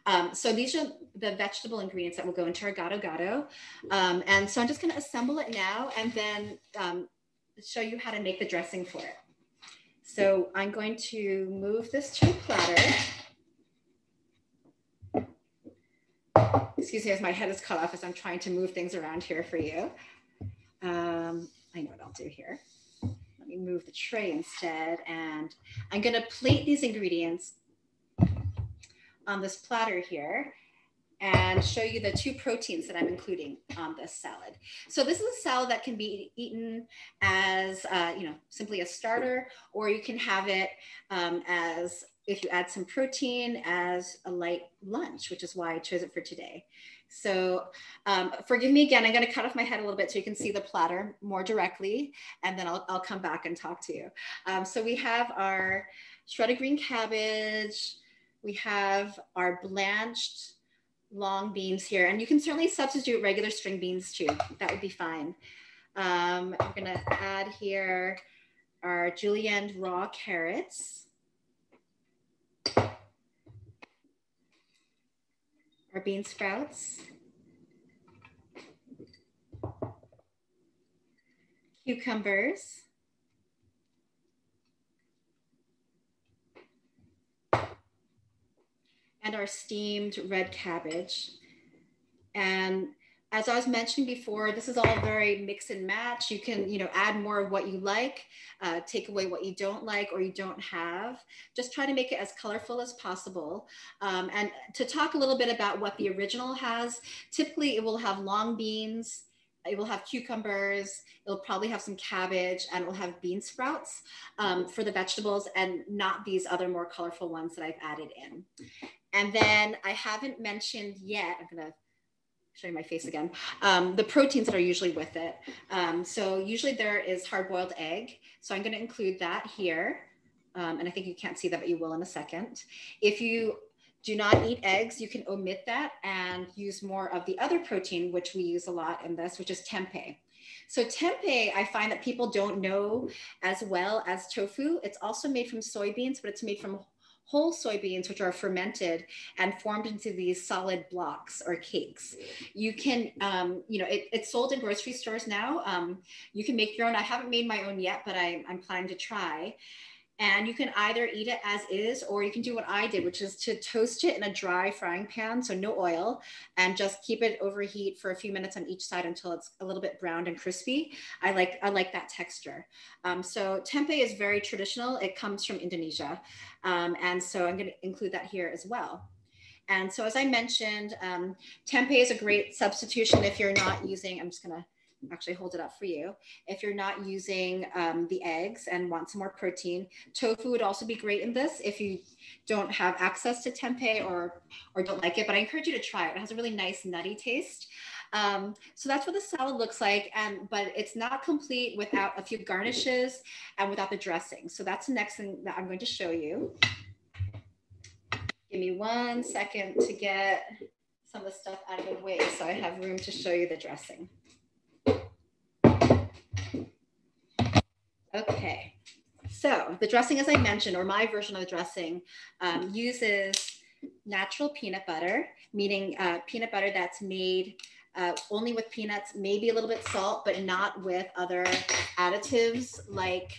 B: Um, so these are the vegetable ingredients that will go into our gado gado. Um, and so I'm just gonna assemble it now and then um, show you how to make the dressing for it. So I'm going to move this to a platter. Excuse me as my head is cut off as I'm trying to move things around here for you. Um, I know what I'll do here. Let me move the tray instead. And I'm gonna plate these ingredients on this platter here and show you the two proteins that I'm including on this salad. So this is a salad that can be eaten as, uh, you know, simply a starter, or you can have it um, as, if you add some protein, as a light lunch, which is why I chose it for today. So um, forgive me again, I'm gonna cut off my head a little bit so you can see the platter more directly, and then I'll, I'll come back and talk to you. Um, so we have our shredded green cabbage, we have our blanched long beans here, and you can certainly substitute regular string beans too. That would be fine. Um, I'm gonna add here our julienne raw carrots. Our bean sprouts. Cucumbers. and our steamed red cabbage. And as I was mentioning before, this is all very mix and match. You can, you know, add more of what you like, uh, take away what you don't like or you don't have. Just try to make it as colorful as possible. Um, and to talk a little bit about what the original has, typically it will have long beans, it will have cucumbers, it'll probably have some cabbage, and it will have bean sprouts um, for the vegetables and not these other more colorful ones that I've added in. And then I haven't mentioned yet, I'm gonna show you my face again, um, the proteins that are usually with it. Um, so usually there is hard boiled egg. So I'm gonna include that here. Um, and I think you can't see that, but you will in a second. If you do not eat eggs, you can omit that and use more of the other protein, which we use a lot in this, which is tempeh. So tempeh, I find that people don't know as well as tofu. It's also made from soybeans, but it's made from whole soybeans, which are fermented and formed into these solid blocks or cakes. You can, um, you know, it, it's sold in grocery stores now. Um, you can make your own. I haven't made my own yet, but I, I'm planning to try. And you can either eat it as is, or you can do what I did, which is to toast it in a dry frying pan, so no oil, and just keep it overheat for a few minutes on each side until it's a little bit browned and crispy. I like I like that texture. Um, so tempeh is very traditional. It comes from Indonesia, um, and so I'm going to include that here as well. And so as I mentioned, um, tempeh is a great substitution if you're not using. I'm just going to actually hold it up for you. If you're not using um, the eggs and want some more protein, tofu would also be great in this if you don't have access to tempeh or, or don't like it, but I encourage you to try it. It has a really nice nutty taste. Um, so that's what the salad looks like, and but it's not complete without a few garnishes and without the dressing. So that's the next thing that I'm going to show you. Give me one second to get some of the stuff out of the way so I have room to show you the dressing. Okay, so the dressing, as I mentioned, or my version of the dressing, um, uses natural peanut butter, meaning uh, peanut butter that's made uh, only with peanuts, maybe a little bit salt, but not with other additives like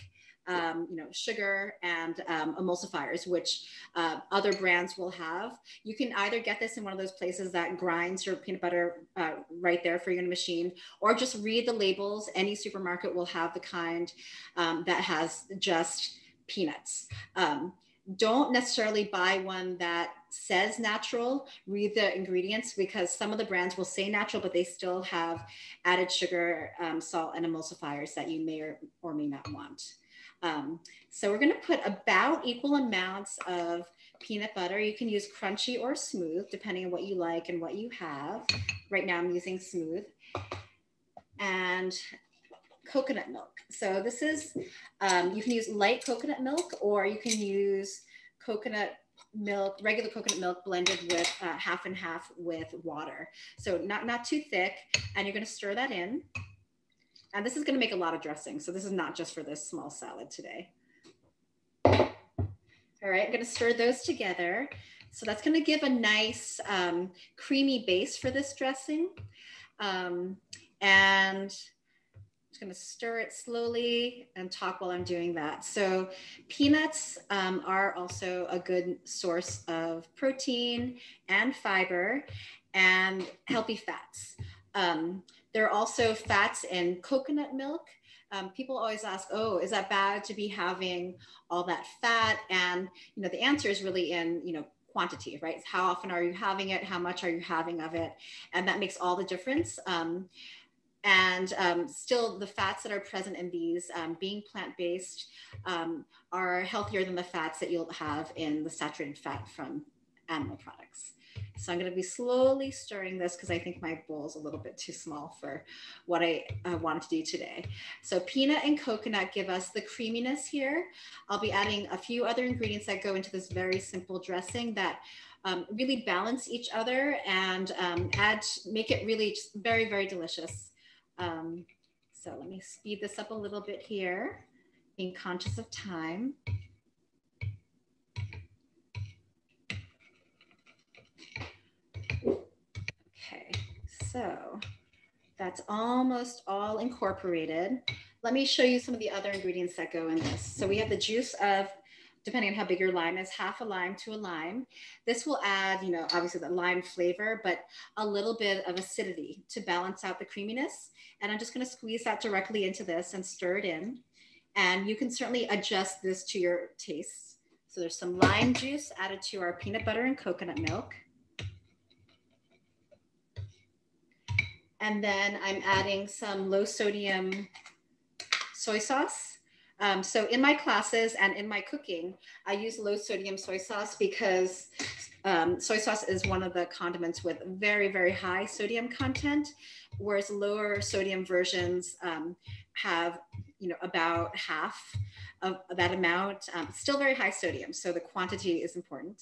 B: um, you know, sugar and um, emulsifiers, which uh, other brands will have. You can either get this in one of those places that grinds your peanut butter uh, right there for you in a machine, or just read the labels. Any supermarket will have the kind um, that has just peanuts. Um, don't necessarily buy one that says natural. Read the ingredients because some of the brands will say natural, but they still have added sugar, um, salt, and emulsifiers that you may or, or may not want. Um, so we're gonna put about equal amounts of peanut butter. You can use crunchy or smooth, depending on what you like and what you have. Right now I'm using smooth. And coconut milk. So this is, um, you can use light coconut milk or you can use coconut milk, regular coconut milk blended with uh, half and half with water. So not, not too thick. And you're gonna stir that in. And this is gonna make a lot of dressing. So this is not just for this small salad today. All right, I'm gonna stir those together. So that's gonna give a nice um, creamy base for this dressing. Um, and just gonna stir it slowly and talk while I'm doing that. So peanuts um, are also a good source of protein and fiber and healthy fats. Um, there are also fats in coconut milk. Um, people always ask, oh, is that bad to be having all that fat? And, you know, the answer is really in, you know, quantity, right? How often are you having it? How much are you having of it? And that makes all the difference. Um, and um, still, the fats that are present in these, um, being plant based, um, are healthier than the fats that you'll have in the saturated fat from animal products. So I'm going to be slowly stirring this because I think my bowl is a little bit too small for what I uh, wanted to do today. So peanut and coconut give us the creaminess here. I'll be adding a few other ingredients that go into this very simple dressing that um, really balance each other and um, add, make it really very, very delicious. Um, so let me speed this up a little bit here, being conscious of time. Okay, so that's almost all incorporated. Let me show you some of the other ingredients that go in this. So we have the juice of depending on how big your lime is, half a lime to a lime. This will add, you know, obviously the lime flavor, but a little bit of acidity to balance out the creaminess. And I'm just gonna squeeze that directly into this and stir it in. And you can certainly adjust this to your taste. So there's some lime juice added to our peanut butter and coconut milk. And then I'm adding some low sodium soy sauce um, so in my classes and in my cooking, I use low sodium soy sauce because um, soy sauce is one of the condiments with very, very high sodium content, whereas lower sodium versions um, have, you know, about half of that amount, um, still very high sodium. So the quantity is important.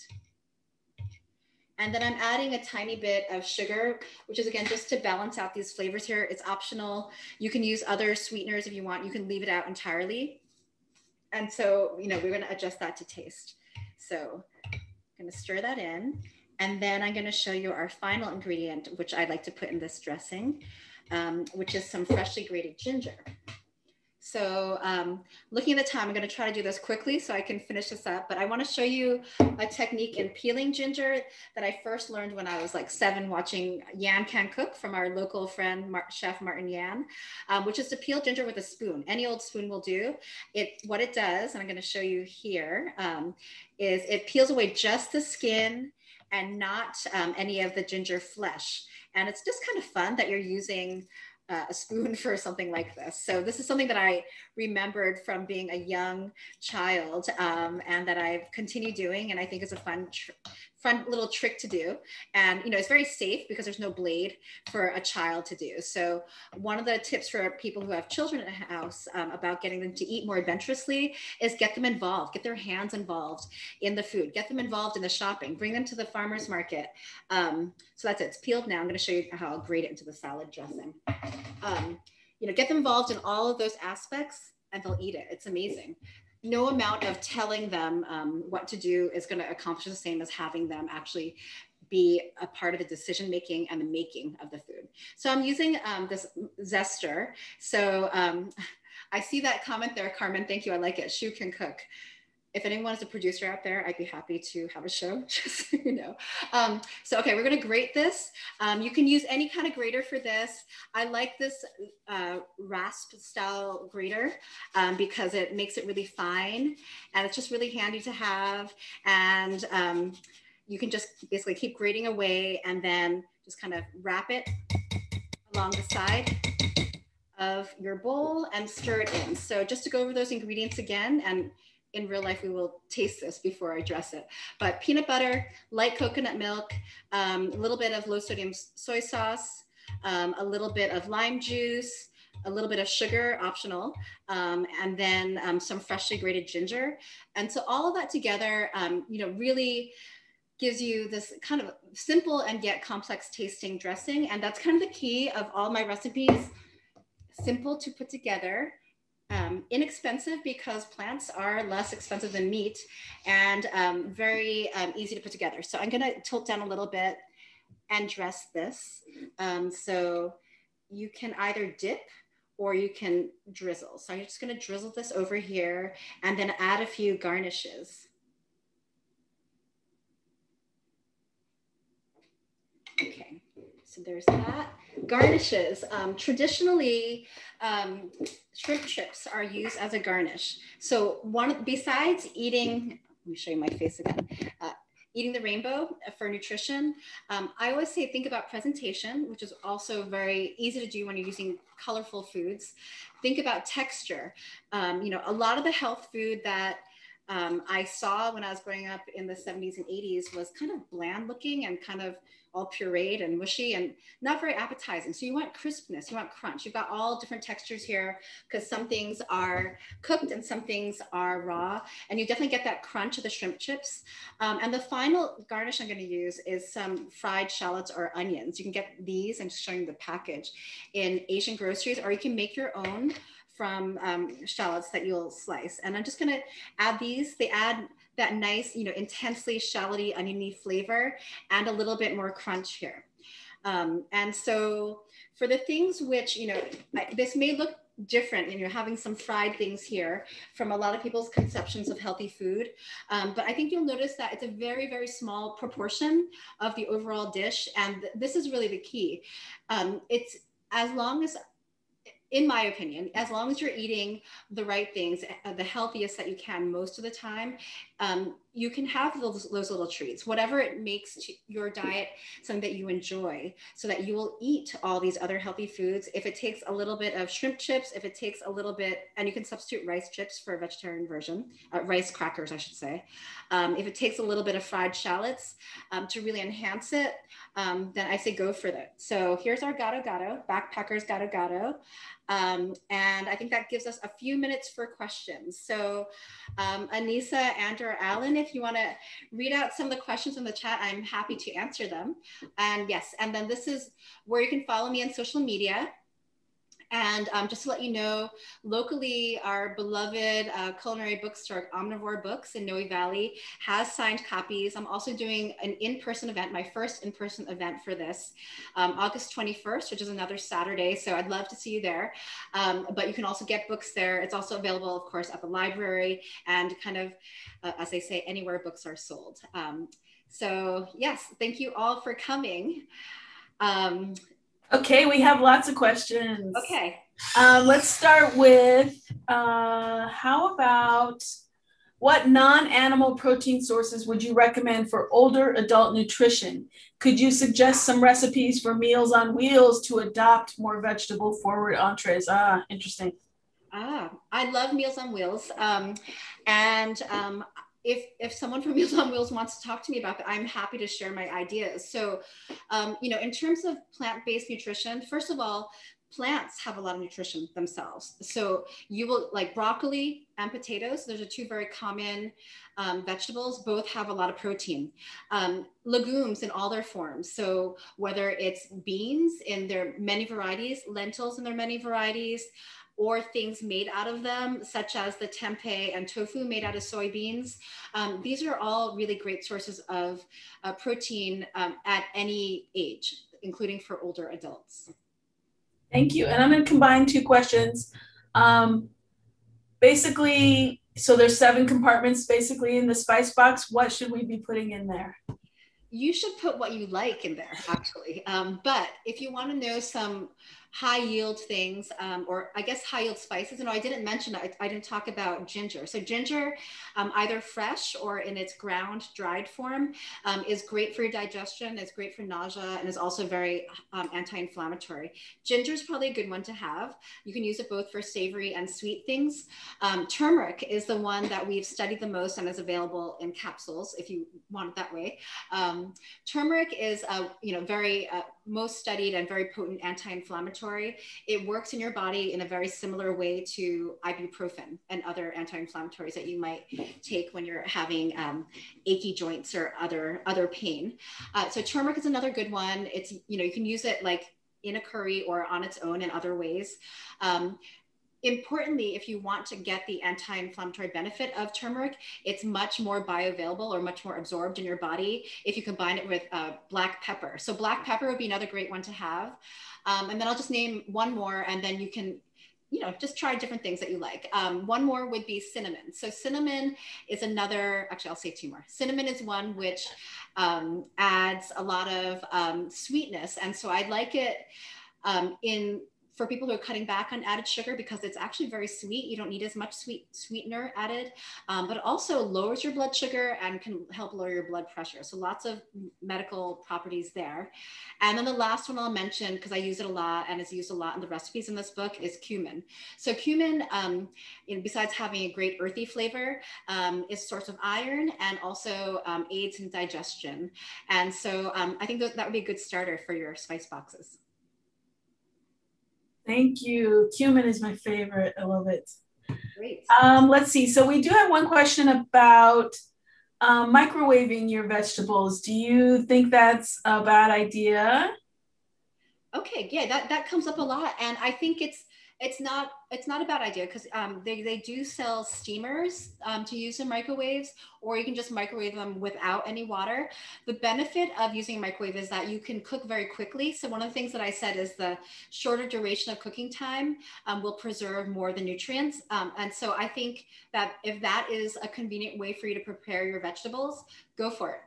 B: And then I'm adding a tiny bit of sugar, which is again, just to balance out these flavors here. It's optional. You can use other sweeteners if you want. You can leave it out entirely. And so, you know, we're gonna adjust that to taste. So I'm gonna stir that in. And then I'm gonna show you our final ingredient, which I'd like to put in this dressing, um, which is some freshly grated ginger. So um, looking at the time, I'm gonna try to do this quickly so I can finish this up, but I wanna show you a technique in peeling ginger that I first learned when I was like seven watching Yan Can Cook from our local friend, Mar Chef Martin Yan, um, which is to peel ginger with a spoon. Any old spoon will do. It What it does, and I'm gonna show you here, um, is it peels away just the skin and not um, any of the ginger flesh. And it's just kind of fun that you're using uh, a spoon for something like this. So this is something that I remembered from being a young child um, and that I've continued doing and I think is a fun, fun little trick to do. And, you know, it's very safe because there's no blade for a child to do. So one of the tips for people who have children in the house um, about getting them to eat more adventurously is get them involved, get their hands involved in the food, get them involved in the shopping, bring them to the farmer's market. Um, so that's it, it's peeled now. I'm gonna show you how I'll grate it into the salad dressing. Um, you know, get them involved in all of those aspects and they'll eat it. It's amazing no amount of telling them um, what to do is going to accomplish the same as having them actually be a part of the decision making and the making of the food. So I'm using um, this zester. So um, I see that comment there, Carmen. Thank you. I like it. Shiue can cook. If anyone is a producer out there, I'd be happy to have a show, just so you know. Um, so, okay, we're gonna grate this. Um, you can use any kind of grater for this. I like this uh, rasp style grater um, because it makes it really fine and it's just really handy to have. And um, you can just basically keep grating away and then just kind of wrap it along the side of your bowl and stir it in. So just to go over those ingredients again and in real life, we will taste this before I dress it. But peanut butter, light coconut milk, um, a little bit of low sodium soy sauce, um, a little bit of lime juice, a little bit of sugar, optional, um, and then um, some freshly grated ginger. And so all of that together, um, you know, really gives you this kind of simple and yet complex tasting dressing. And that's kind of the key of all my recipes, simple to put together um, inexpensive because plants are less expensive than meat and um, very um, easy to put together. So I'm gonna tilt down a little bit and dress this. Um, so you can either dip or you can drizzle. So I'm just gonna drizzle this over here and then add a few garnishes. Okay, so there's that. Garnishes. Um, traditionally, um, shrimp chips are used as a garnish. So one, besides eating, let me show you my face again. Uh, eating the rainbow for nutrition. Um, I always say think about presentation, which is also very easy to do when you're using colorful foods. Think about texture. Um, you know, a lot of the health food that um, I saw when I was growing up in the 70s and 80s was kind of bland looking and kind of all pureed and mushy and not very appetizing. So you want crispness, you want crunch. You've got all different textures here because some things are cooked and some things are raw. And you definitely get that crunch of the shrimp chips. Um, and the final garnish I'm gonna use is some fried shallots or onions. You can get these, I'm just showing the package, in Asian groceries, or you can make your own from um, shallots that you'll slice. And I'm just gonna add these. They add that nice, you know, intensely shalloty, oniony flavor and a little bit more crunch here. Um, and so for the things which, you know, I, this may look different and you're having some fried things here from a lot of people's conceptions of healthy food. Um, but I think you'll notice that it's a very, very small proportion of the overall dish. And th this is really the key. Um, it's as long as in my opinion, as long as you're eating the right things, uh, the healthiest that you can most of the time, um, you can have those, those, little treats, whatever it makes your diet something that you enjoy, so that you will eat all these other healthy foods. If it takes a little bit of shrimp chips, if it takes a little bit, and you can substitute rice chips for a vegetarian version, uh, rice crackers, I should say. Um, if it takes a little bit of fried shallots um, to really enhance it, um, then I say go for that. So here's our gado gado, backpackers gado gado. Um, and I think that gives us a few minutes for questions. So um, Anissa and or Alan, if you want to read out some of the questions in the chat, I'm happy to answer them. And yes, and then this is where you can follow me on social media. And um, just to let you know, locally, our beloved uh, culinary bookstore, Omnivore Books in Noe Valley, has signed copies. I'm also doing an in person event, my first in person event for this, um, August 21st, which is another Saturday. So I'd love to see you there. Um, but you can also get books there. It's also available, of course, at the library and kind of, uh, as they say, anywhere books are sold. Um, so, yes, thank you all for coming.
A: Okay, we have lots of questions.
B: Okay.
A: Um, let's start with uh, how about what non animal protein sources would you recommend for older adult nutrition? Could you suggest some recipes for meals on wheels to adopt more vegetable forward entrees? Ah, interesting.
B: Ah, I love Meals on Wheels. Um, and um, if if someone from Meals on Wheels wants to talk to me about that, I'm happy to share my ideas. So, um, you know, in terms of plant-based nutrition, first of all, plants have a lot of nutrition themselves. So you will like broccoli and potatoes. Those are two very common um, vegetables. Both have a lot of protein. Um, legumes in all their forms. So whether it's beans in their many varieties, lentils in their many varieties, or things made out of them, such as the tempeh and tofu made out of soybeans. Um, these are all really great sources of uh, protein um, at any age, including for older adults.
A: Thank you. And I'm going to combine two questions. Um, basically, so there's seven compartments basically in the spice box. What should we be putting in there?
B: You should put what you like in there, actually. Um, but if you want to know some high yield things, um, or I guess high yield spices. And I didn't mention, I, I didn't talk about ginger. So ginger, um, either fresh or in its ground dried form, um, is great for your digestion. It's great for nausea and is also very um, anti-inflammatory. Ginger is probably a good one to have. You can use it both for savory and sweet things. Um, turmeric is the one that we've studied the most and is available in capsules if you want it that way. Um, turmeric is a you know very uh, most studied and very potent anti-inflammatory. It works in your body in a very similar way to ibuprofen and other anti-inflammatories that you might take when you're having um, achy joints or other other pain. Uh, so turmeric is another good one. It's you know you can use it like in a curry or on its own in other ways. Um, Importantly, if you want to get the anti-inflammatory benefit of turmeric, it's much more bioavailable or much more absorbed in your body if you combine it with uh, black pepper. So black pepper would be another great one to have. Um, and then I'll just name one more and then you can you know, just try different things that you like. Um, one more would be cinnamon. So cinnamon is another, actually I'll say two more. Cinnamon is one which um, adds a lot of um, sweetness. And so I like it um, in for people who are cutting back on added sugar because it's actually very sweet. You don't need as much sweet sweetener added, um, but also lowers your blood sugar and can help lower your blood pressure. So lots of medical properties there. And then the last one I'll mention because I use it a lot and is used a lot in the recipes in this book is cumin. So cumin, um, you know, besides having a great earthy flavor, um, is a source of iron and also um, aids in digestion. And so um, I think that would be a good starter for your spice boxes.
A: Thank you. Cumin is my favorite. I love it.
B: Great.
A: Um, let's see. So we do have one question about um, microwaving your vegetables. Do you think that's a bad idea?
B: Okay, yeah, that, that comes up a lot. And I think it's it's not it's not a bad idea because um, they, they do sell steamers um, to use in microwaves or you can just microwave them without any water. The benefit of using a microwave is that you can cook very quickly. So one of the things that i said is the shorter duration of cooking time um, will preserve more of the nutrients. Um, and so i think that if that is a convenient way for you to prepare your vegetables go for it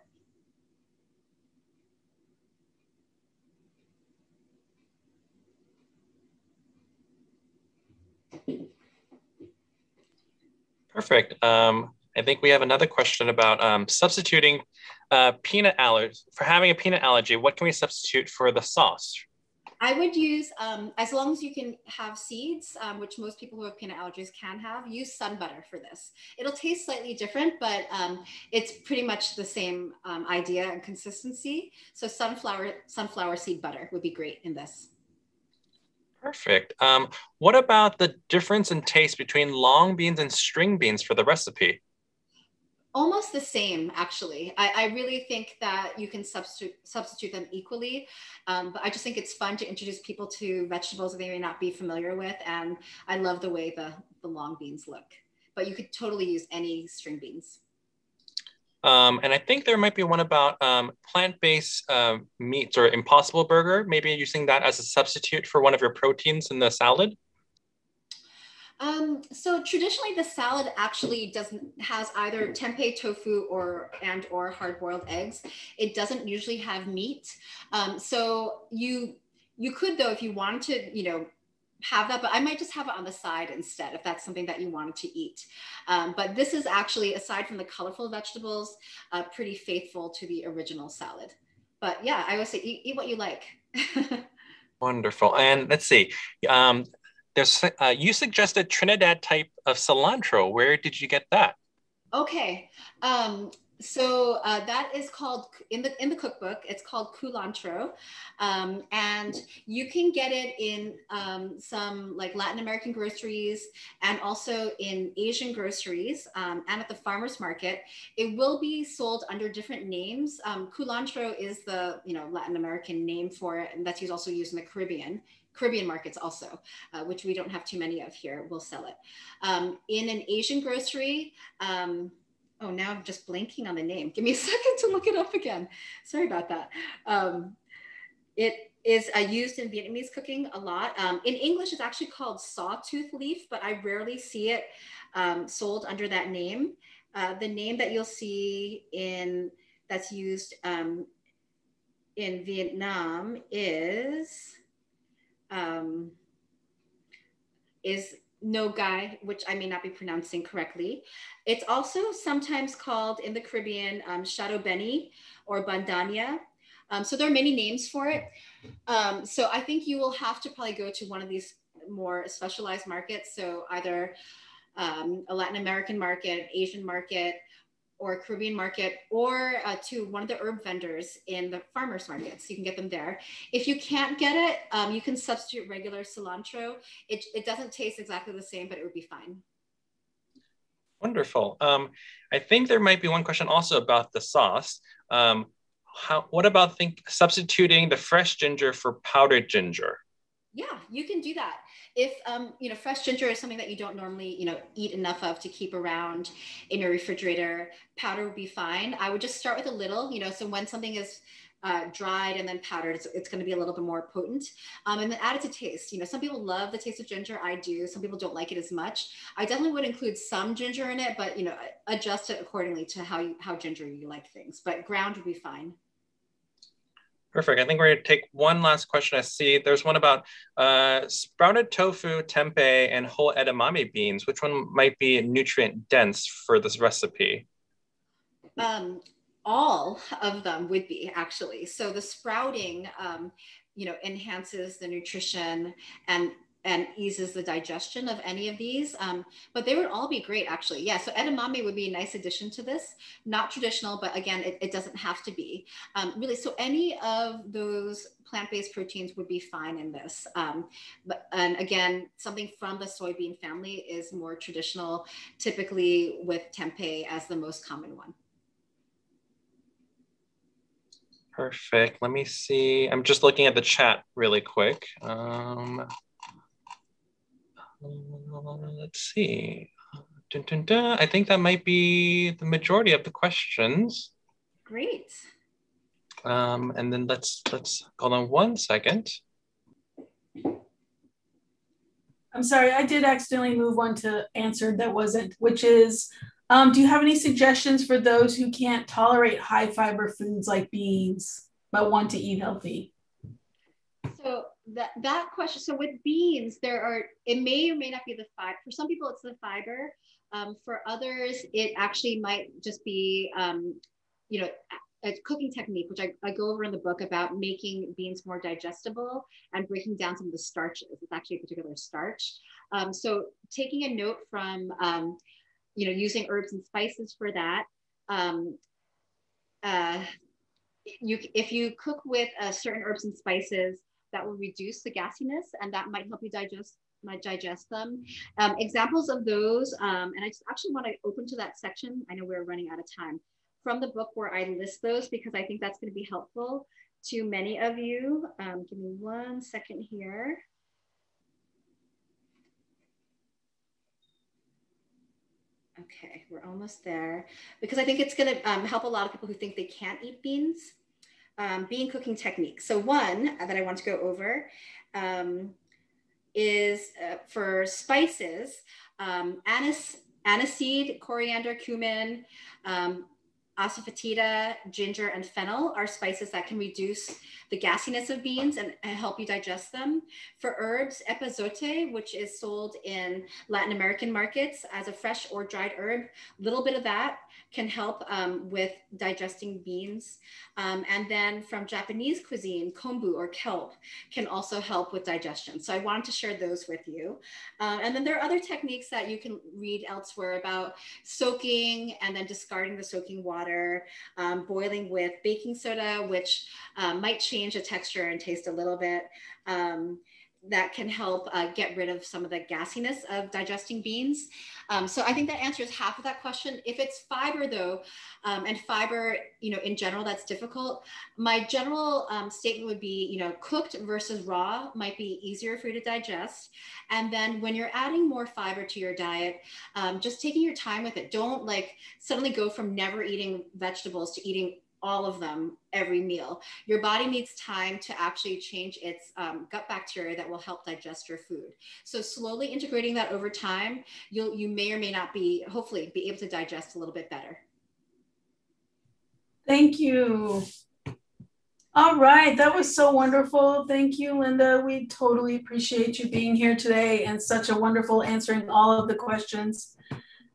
C: Perfect. Um, I think we have another question about um, substituting uh, peanut allergy for having a peanut allergy. What can we substitute for the sauce?
B: I would use, um, as long as you can have seeds, um, which most people who have peanut allergies can have, use sun butter for this. It'll taste slightly different, but um, it's pretty much the same um, idea and consistency. So sunflower, sunflower seed butter would be great in this.
C: Perfect. Um, what about the difference in taste between long beans and string beans for the recipe?
B: Almost the same, actually. I, I really think that you can substitute substitute them equally, um, but I just think it's fun to introduce people to vegetables they may not be familiar with, and I love the way the the long beans look. But you could totally use any string beans.
C: Um, and I think there might be one about um, plant-based uh, meats or Impossible Burger, maybe using that as a substitute for one of your proteins in the salad.
B: Um, so traditionally, the salad actually doesn't has either tempeh tofu or and or hard boiled eggs. It doesn't usually have meat. Um, so you you could though, if you wanted to, you know, have that, but I might just have it on the side instead if that's something that you wanted to eat. Um, but this is actually, aside from the colorful vegetables, uh, pretty faithful to the original salad. But yeah, I would say eat, eat what you like.
C: Wonderful. And let's see, um, there's uh, you suggested Trinidad type of cilantro. Where did you get that?
B: Okay. Um, so uh, that is called in the in the cookbook it's called culantro um, and you can get it in um, some like latin american groceries and also in asian groceries um, and at the farmers market it will be sold under different names um, culantro is the you know latin american name for it and that's also used in the caribbean Caribbean markets also, uh, which we don't have too many of here, we'll sell it. Um, in an Asian grocery, um, oh, now I'm just blanking on the name. Give me a second to look it up again. Sorry about that. Um, it is uh, used in Vietnamese cooking a lot. Um, in English, it's actually called sawtooth leaf, but I rarely see it um, sold under that name. Uh, the name that you'll see in that's used um, in Vietnam is um, is ngò gai, which I may not be pronouncing correctly. It's also sometimes called in the Caribbean um, chadon beni or Bandania. Um, so there are many names for it. Um, so I think you will have to probably go to one of these more specialized markets. So either um, a Latin American market, Asian market, or Caribbean market, or uh, to one of the herb vendors in the farmers markets. You can get them there. If you can't get it, um, you can substitute regular cilantro. It, it doesn't taste exactly the same, but it would be fine.
C: Wonderful. Um, I think there might be one question also about the sauce. Um, how, what about think substituting the fresh ginger for powdered ginger?
B: Yeah, you can do that. If um, you know fresh ginger is something that you don't normally you know eat enough of to keep around in your refrigerator, powder would be fine. I would just start with a little, you know. So when something is uh, dried and then powdered, it's, it's going to be a little bit more potent. Um, and then add it to taste. You know, some people love the taste of ginger. I do. Some people don't like it as much. I definitely would include some ginger in it, but you know, adjust it accordingly to how you how ginger you like things. But ground would be fine.
C: Perfect. I think we're going to take one last question. I see there's one about uh, sprouted tofu, tempeh, and whole edamame beans. Which one might be nutrient dense for this recipe?
B: Um, all of them would be actually. So the sprouting, um, you know, enhances the nutrition and and eases the digestion of any of these. Um, but they would all be great actually. Yeah, so edamame would be a nice addition to this. Not traditional, but again, it, it doesn't have to be. Um, really, so any of those plant-based proteins would be fine in this. Um, but, and again, something from the soybean family is more traditional, typically with tempeh as the most common one.
C: Perfect. Let me see. I'm just looking at the chat really quick. Um, let's see. Dun, dun, dun. I think that might be the majority of the questions.
B: Great.
C: Um, and then let's let's hold on one second.
A: I'm sorry, I did accidentally move one to answered that wasn't, which is, um, do you have any suggestions for those who can't tolerate high fiber foods like beans but want to eat healthy?
B: So that that question so with beans there are it may or may not be the fiber for some people it's the fiber. Um, for others it actually might just be um, you know a cooking technique which I, I go over in the book about making beans more digestible and breaking down some of the starches. It's actually a particular starch. Um, so taking a note from um, you know using herbs and spices for that um, uh, you if you cook with uh, certain herbs and spices that will reduce the gassiness and that might help you digest might digest them. Um, examples of those, um, and I just actually want to open to that section. I know we're running out of time from the book where I list those because I think that's going to be helpful to many of you. Um, give me one second here. Okay, we're almost there because I think it's going to um, help a lot of people who think they can't eat beans um, bean cooking techniques. So one that I want to go over um, is uh, for spices, um, anise, aniseed, coriander, cumin, um, asafoetida, ginger, and fennel are spices that can reduce the gassiness of beans and, and, help you digest them. For herbs, epazote, which is sold in Latin American markets as a fresh or dried herb, a little bit of that can help um, with digesting beans. Um, and then from Japanese cuisine, kombu or kelp can also help with digestion. So I wanted to share those with you. Um, and then there are other techniques that you can read elsewhere about soaking and then discarding the soaking water, um, boiling with baking soda, which um, might change the texture and taste a little bit. That can help uh, get rid of some of the gassiness of digesting beans. Um, so I think that answers half of that question. If it's fiber though, um, and fiber, you know, in general, that's difficult. My general um, statement would be, you know, cooked versus raw might be easier for you to digest. And then when you're adding more fiber to your diet, um, just taking your time with it. Don't like suddenly go from never eating vegetables to eating all of them every meal. Your body needs time to actually change its um, gut bacteria that will help digest your food. So slowly integrating that over time, you'll you may or may not be hopefully be able to digest a little bit better.
A: Thank you. All right, that was so wonderful. Thank you, Linda. We totally appreciate you being here today and such a wonderful answering all of the questions.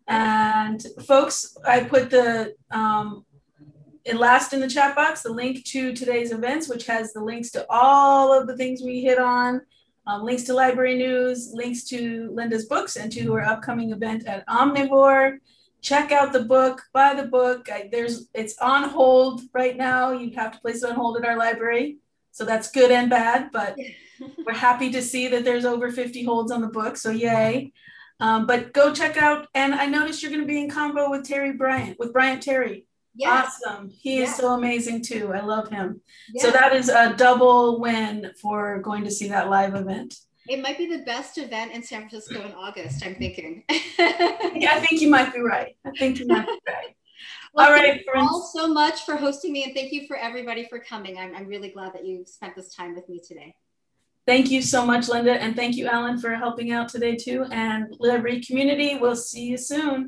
A: And folks, I put the um, last in the chat box the link to today's events, which has the links to all of the things we hit on, um, links to library news, links to Linda's books, and to her upcoming event at Omnivore. Check out the book, buy the book. I, there's it's on hold right now. You have to place it on hold at our library, so that's good and bad. But we're happy to see that there's over 50 holds on the book, so yay. Um, but go check out, and I noticed you're going to be in combo with Terry Bryant, with Bryant Terry. Yes. Awesome. He yes. is so amazing too. I love him. Yes. So that is a double win for going to see that live event.
B: It might be the best event in San Francisco in August, I'm thinking.
A: yeah, I think you might be right. I think you might be right.
B: well, all right. Thank you all so much for hosting me and thank you for everybody for coming. I'm, I'm really glad that you spent this time with me today.
A: Thank you so much, Linda. And thank you, Alan, for helping out today too. And library community, we'll see you soon.